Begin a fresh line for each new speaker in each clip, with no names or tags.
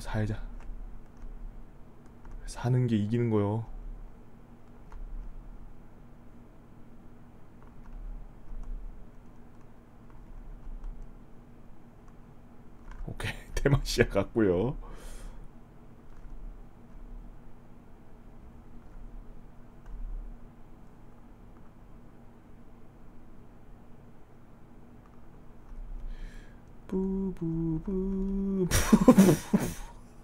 살자. 사는 게 이기는 거요. 오케이 대마시아 갔고요. 부부부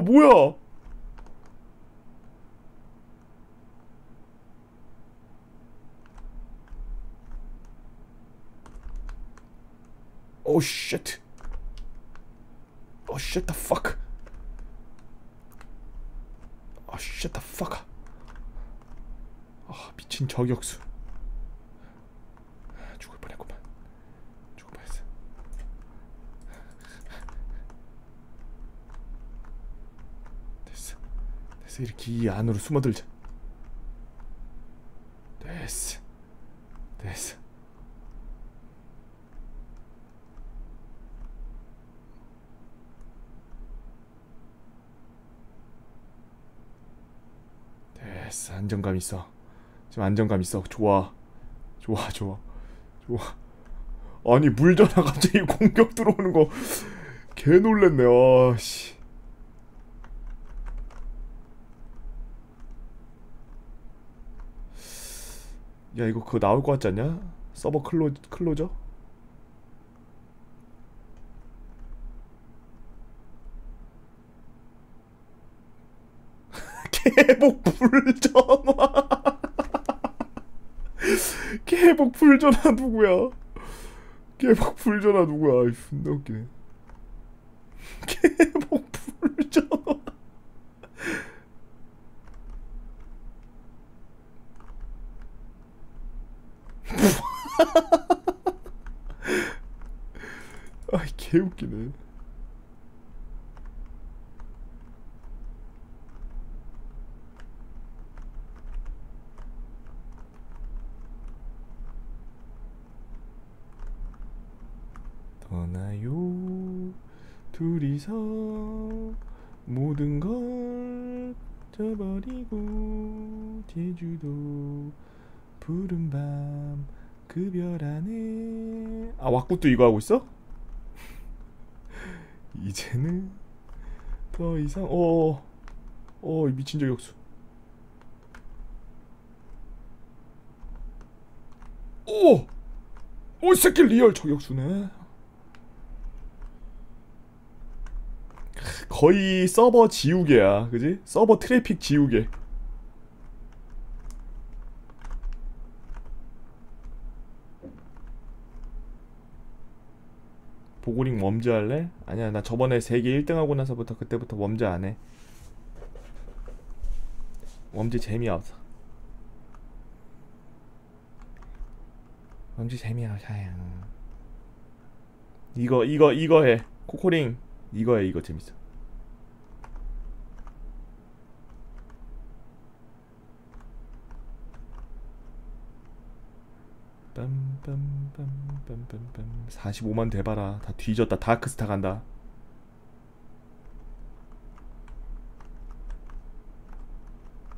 뭐야? 오, 쉣. 오, 쉣, the fuck. 아, 쉣, the fuck. 아, 미친 저격수. 죽을 뻔했구만. 죽을 뻔했어. 됐어. 됐어. 이렇게 이 안으로 숨어들자. 됐어. 됐어. 됐어. 안정감 있어. 지금 안정감 있어. 좋아. 좋아, 좋아. 좋아. 아니, 물전화 갑자기 공격 들어오는 거 개 놀랬네. 아, 씨. 야, 이거 그거 나올 것 같지 않냐? 서버 클로 클로저? 개복 불전화. 개복 불전화 누구야? 개복 불전화 누구야? 아이, 존나 웃기네. 개복 불전화. 아이, 개 웃기네. 떠나요 둘이서 모든 걸 저버리고 제주도 푸른 밤 그 별 안에 아 왁구도 이거 하고 있어? 이제는 더 이상 어어 어, 이 미친 저격수 오! 오, 이 새끼 real 저격수네. 거의 서버 지우개야, 그지? 서버 트래픽 지우개. 보고링 웜즈 할래? 아니야, 나 저번에 세계 1등 하고 나서부터 그때부터 웜즈 안 해. 웜즈 재미없어. 웜즈 재미없어요. 이거 이거 이거 해. 코코링 이거 해. 이거 재밌어. 빰빰빰빰빰빰. 45만 돼봐라. 다 뒤졌다. 다크스타 간다.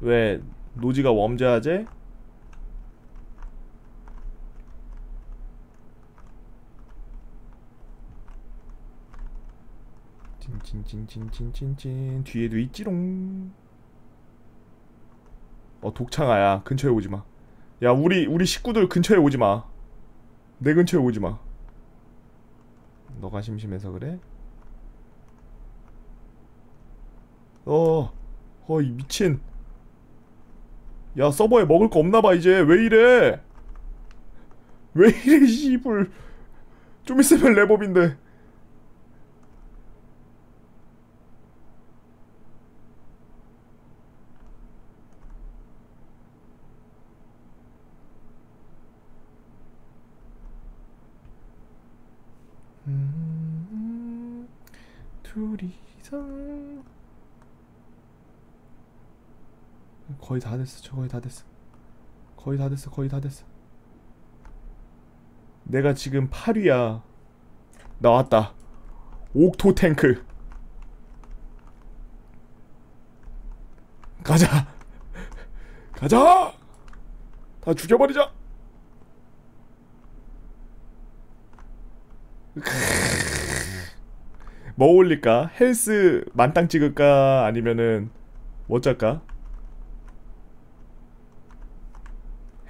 왜? 노지가 웜자제? 찐찐찐찐찐찐찐. 뒤에도 있지롱. 어 독창아야. 근처에 오지마 야 우리 우리 식구들 근처에 오지마 내 근처에 오지마 너가 심심해서 그래? 어, 어이 미친. 야 서버에 먹을 거 없나봐 이제 왜 이래? 왜 이래 씨불. 좀 있으면 랩업인데. 음, 둘이서 거의 다 됐어. 저 거의 다 됐어. 거의 다 됐어. 거의 다 됐어. 내가 지금 8위야. 나왔다. 옥토 탱크. 가자. 가자. 다 죽여버리자. 뭐 올릴까? 헬스 만땅 찍을까? 아니면은 뭐 짤까?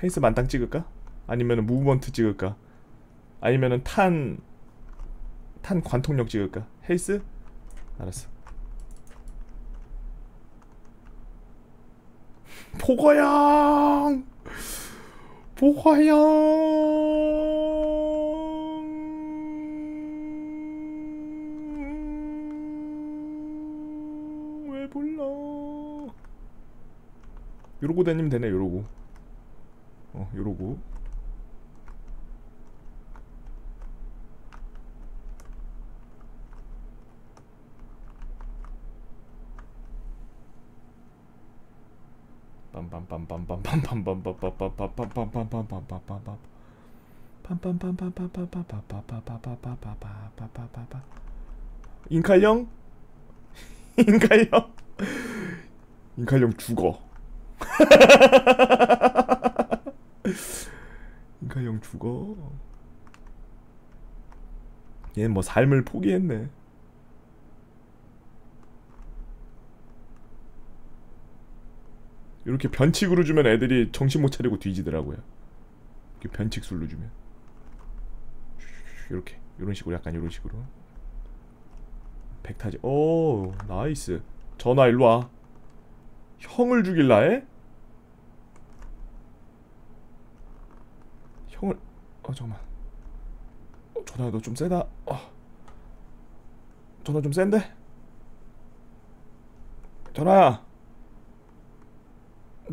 헬스 만땅 찍을까? 아니면은 무브먼트 찍을까? 아니면은 탄, 탄 관통력 찍을까? 헬스? 알았어. 보거양! 왜 불러? 요러고 다니면 되네, 요러고. 어, 요러고. 인칼령? 인칼령? 인칼령 죽어. 인칼령 죽어. 얘는 뭐 삶을 포기했네. 이렇게 변칙으로 주면 애들이 정신 못 차리고 뒤지더라고요. 이렇게 변칙 술로 주면 이렇게 이런 식으로 약간 이런 식으로 백타지. 오 nice. 전화 일로 와. 형을 죽일라 해? 형을 어 잠깐만. 어, 전화 너 좀 세다. 어. 전화 좀 센데? 전화야.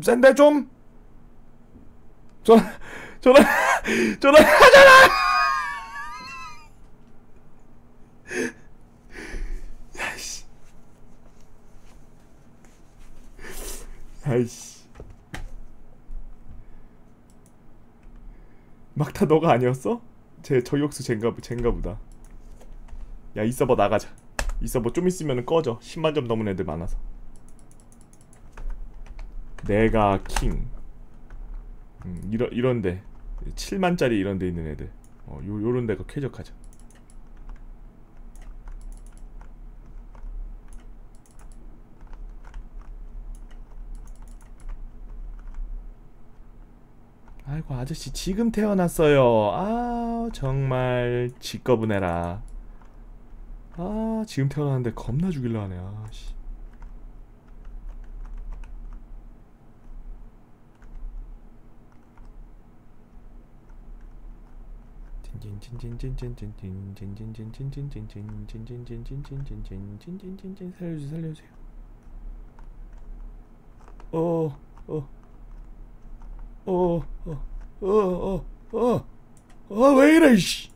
센데 좀? 전화 전화 전화 하잖아. 야씨. 아이씨. 막다 너가 아니었어? 제 저격수 젠가 젠가 보다. 야 이 서버 나가자. 이 서버 좀 있으면 꺼져. 10만 점 넘은 애들 많아서. 내가 킹. 음, 이런 이런데 7만짜리 이런데 있는 애들. 어, 요 요런 데가 쾌적하죠. 아저씨 지금 태어났어요. 아 정말 지꺼분해라. 아 지금 태어났는데 겁나 죽일라 하네. 아씨. 살려주세요 살려주세요 어어어어 어 어 어 왜 이래 씨.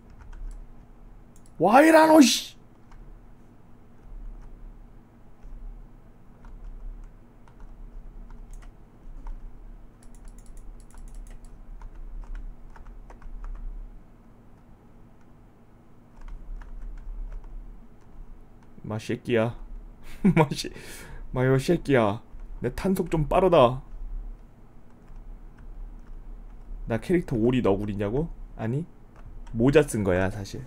와 이라노 씨. 마 새끼야 마씨 마요 새끼야 내 탄속 좀 빠르다 나 캐릭터 오리 너구리냐고? 아니 모자 쓴 거야 사실.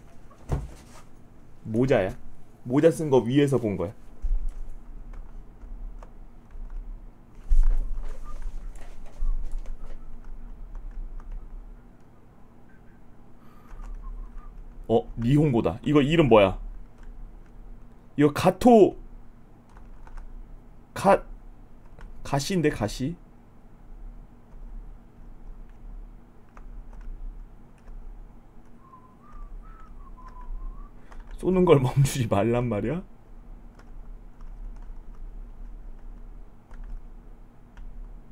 모자야. 모자 쓴 거 위에서 본 거야. 어 니홍고다. 이거 이름 뭐야? 이거 가토 가 가시인데 가시 쏘는 걸 멈추지 말란 말이야?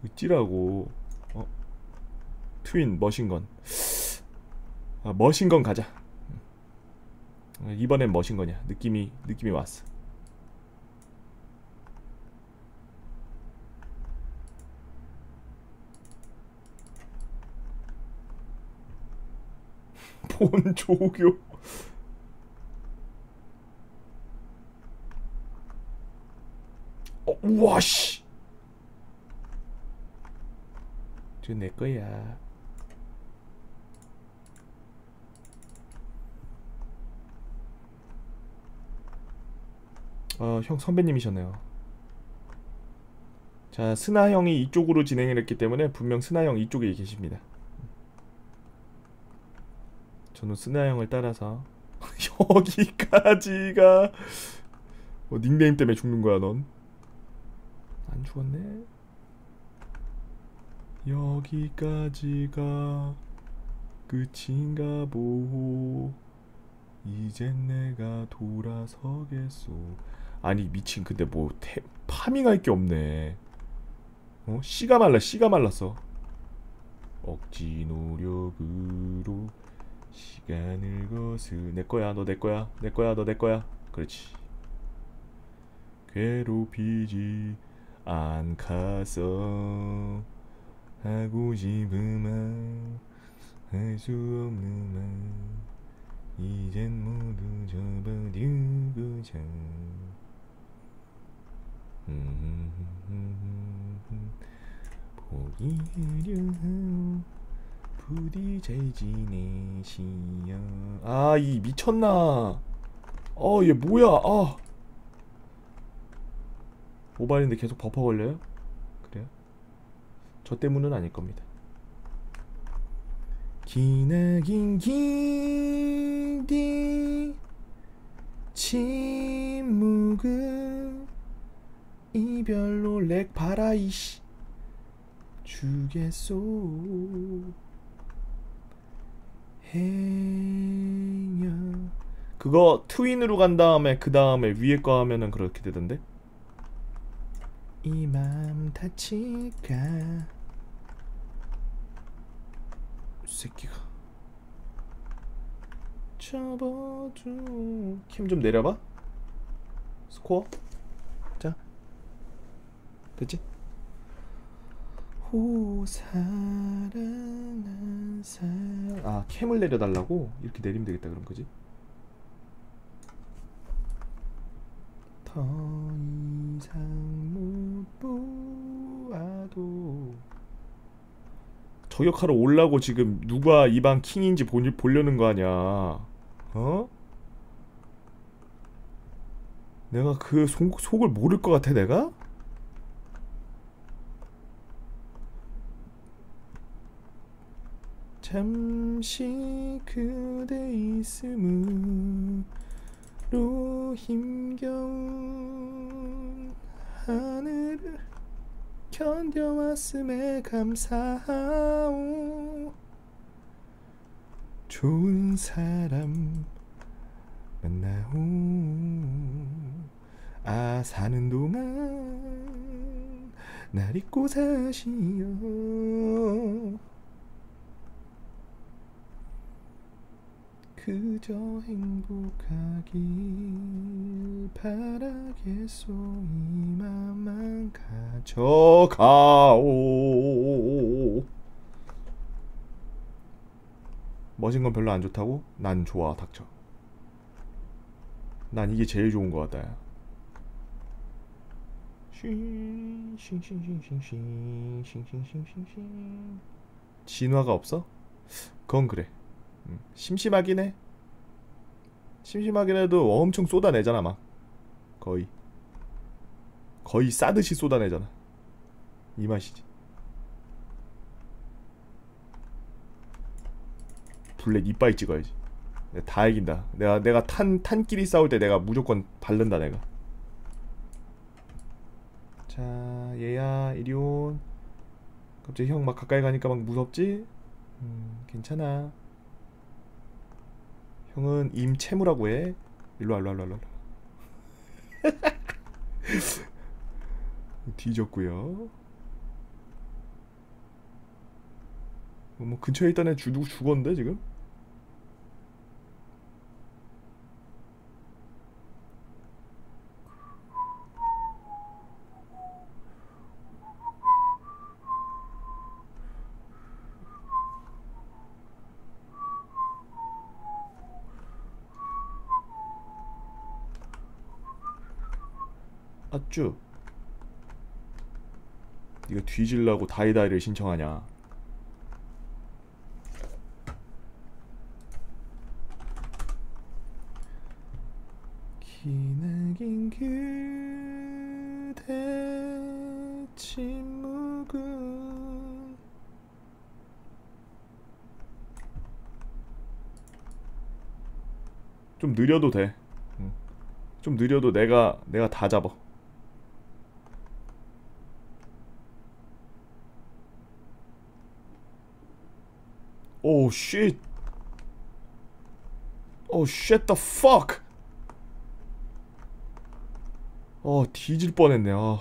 어찌라고? 어? 트윈 머신건. 아, 머신건 가자. 어, 이번엔 머신건이야. 느낌이 느낌이 왔어. 본 조교 어, 우와 씨. 저내 거야. 어, 형 선배님이셨네요. 자, 스나 형이 이쪽으로 진행을 했기 때문에 분명 스나 형 이쪽에 계십니다. 저는 스나 형을 따라서 여기까지가 뭐 닉네임 때문에 죽는 거야, 넌. 안 죽었네. 여기까지가 끝인가 보. 이젠 내가 돌아서겠소. 아니 미친 근데 뭐 태, 파밍할 게 없네. 어? 씨가 말라 씨가 말랐어. 억지 노력으로 시간을 거슬 내 거야 너 내 거야 내 거야 너 내 거야 그렇지 괴롭히지 않가서 하고 싶은 말할수 없는 말. 이젠 모두 접어두고 자 포기하려 부디 잘 지내시여 아 이 미쳤나? 어얘 뭐야? 아 모바일인데 계속 버퍼 걸려요? 그래요? 저 때문은 아닐 겁니다. 기나긴 길디 침묵은 이별로 렉 바라 이씨. 주겠소. 해냐 그거 트윈으로 간 다음에 그 다음에 위에 거 하면은 그렇게 되던데 이 맘 다칠까? 새끼가. 접어줘. 캠좀 내려봐. 스코어. 자. 됐지? 호 사랑한 사람. 아 캠을 내려달라고? 이렇게 내리면 되겠다 그럼. 그지? 더 보아도 저격하러 올라고 지금 누가 이방 킹인지 보, 보려는 거 아니야 어? 내가 그 속, 속을 모를 것 같아 내가? 잠시 그대 있음으로 힘겨운 하늘을 견뎌왔음에 감사하오. 좋은 사람 만나오. 아 사는 동안 날 잊고 사시오 그저 행복하길 바라겠소 이 맘만 가져가오. 멋진 건 별로 안 좋다고? 난 좋아 닥쳐. 난 이게 제일 좋은 것 같다 싱싱싱싱싱싱싱싱싱싱 진화가 없어? 그건 그래. 음, 심심하긴 해. 심심하긴 해도 엄청 쏟아내잖아 막. 거의. 거의 싸듯이 쏟아내잖아. 이 맛이지. 블랙 이빨 찍어야지. 내가 다 이긴다. 내가 내가 탄 탄끼리 싸울 때 내가 무조건 바른다 내가. 자 얘야 이리온. 갑자기 형 막 가까이 가니까 막 무섭지? 음 괜찮아 형은 임채무라고 해. 일로와 일로와 일로와 뒤졌고요. 어, 뭐 근처에 애 죽, 죽었는데 지금? 아쭈 네가 뒤질라고 다이다이를 신청하냐 기나긴 그대 침묵은 좀 느려도 돼. 응. 좀 느려도 내가 내가 다 잡아. 오 쉣. 오쉣 the fuck. 어 뒤질 뻔했네. 아.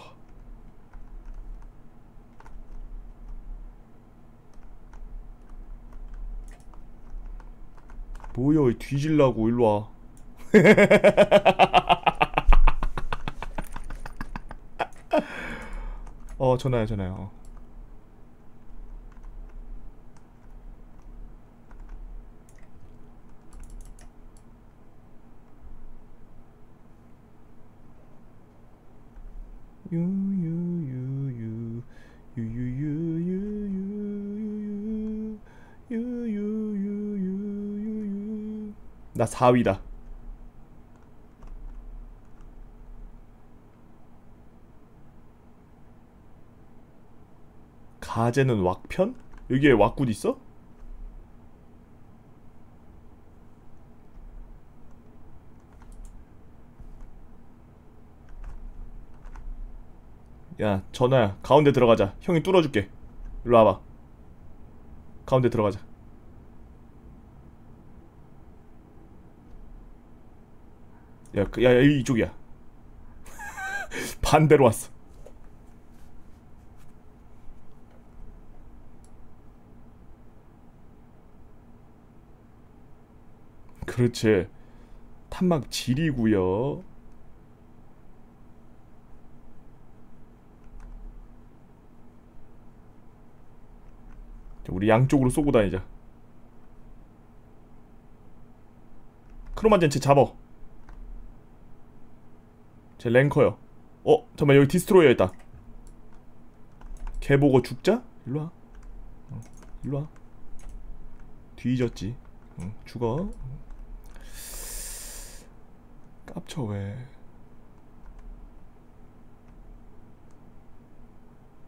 뭐야 이 뒤질라고 일로 와. 어 전화요 전화요. 어. 나 4위다 가제는 왁편? 여기에 왁굿 있어? 야 전화야 가운데 들어가자. 형이 뚫어줄게. 일로 와봐. 가운데 들어가자. 야, 그- 야, 야 이쪽이야. 반대로 왔어. 그렇지. 탄막 지리구요 우리 양쪽으로 쏘고 다니자. 크로마젠 쟤 잡어. 쟤 ranker요. 어 잠깐만 여기 destroyer 있다. 걔 보고 죽자? 일로와. 어, 일로와. 뒤졌지. 응, 죽어. 깝쳐 왜.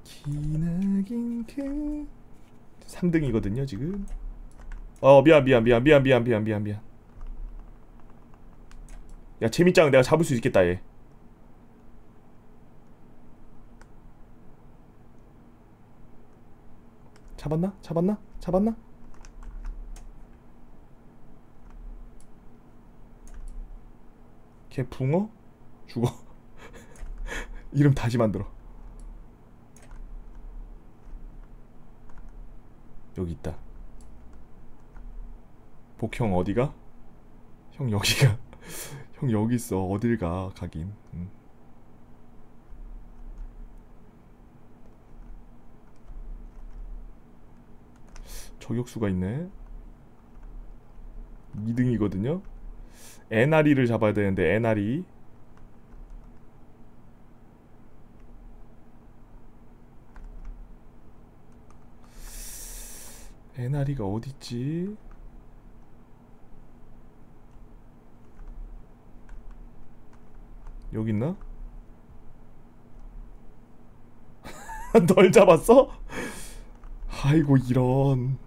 기나긴 그 3등이거든요 지금 어 미안 미안 미안 미안 미안 미안 미안 미안 야 재밌짱 내가 잡을 수 있겠다 얘 잡았나? 잡았나? 잡았나? 걔 붕어? 죽어 이름 다시 만들어 여기 있다. 복형 어디가? 형 여기가? 형 여기 있어. 어딜 가 가긴. 음. 저격수가 있네. 2등이거든요? 에나리를 잡아야 되는데 에나리 에나리가 어딨지? 여기 있나? 널 잡았어? 아이고 이런